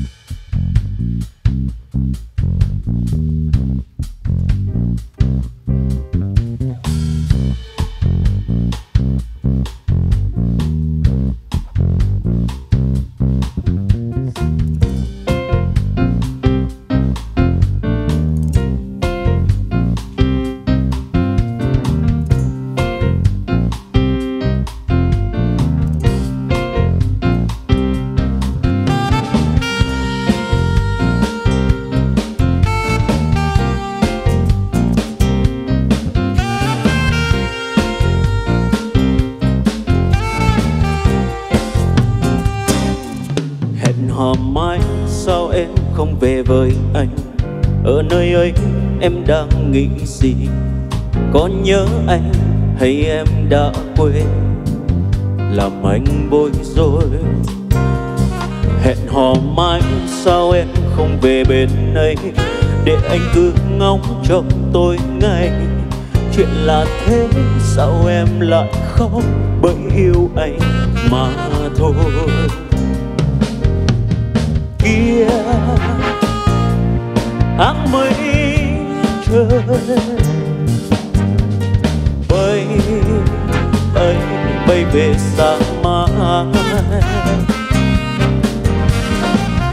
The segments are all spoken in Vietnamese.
Thank mm -hmm. you. Mai sao em không về với anh? Ở nơi ấy, em đang nghĩ gì? Có nhớ anh hay em đã quên? Làm anh bối rối. Hẹn hò mãi, sao em không về bên ấy? Để anh cứ ngóng trong tôi ngay. Chuyện là thế, sao em lại khóc? Bởi yêu anh mà thôi kia. Áng mây trời bay bay bay về sáng mai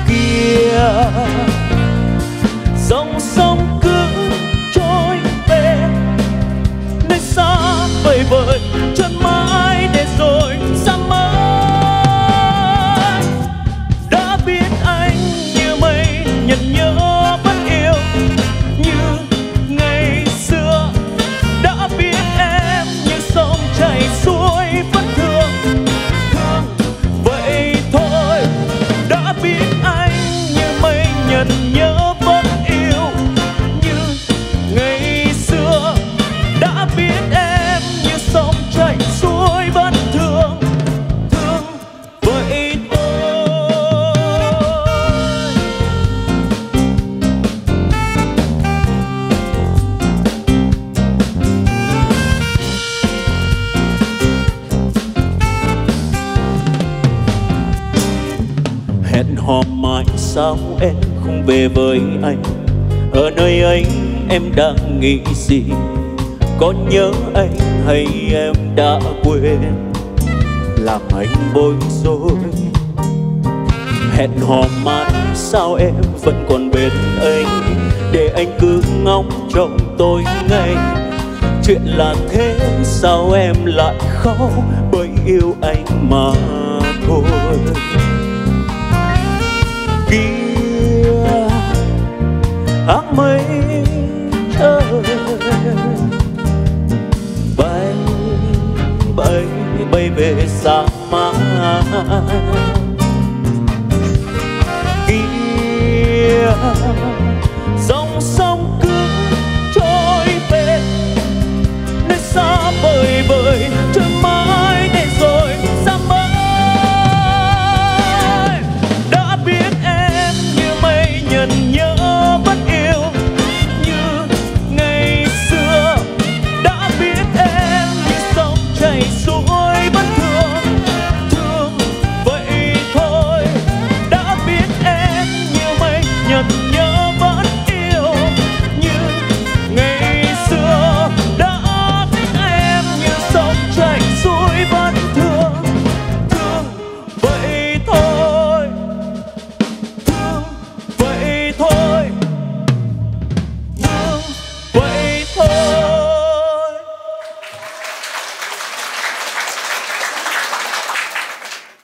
kia, dòng sông cứ trôi về, nơi xa vời vợi Hẹn hò mãi, sao em không về với anh? Ở nơi ấy em đang nghĩ gì? Có nhớ anh hay em đã quên? Làm anh bối rối. Hẹn hò mãi, sao em vẫn còn bên anh? Để anh cứ ngóng trong tôi ngay. Chuyện là thế, sao em lại khóc? Bởi yêu anh mà thôi. Áng mây trời bay bay bay về xa mãi. Kia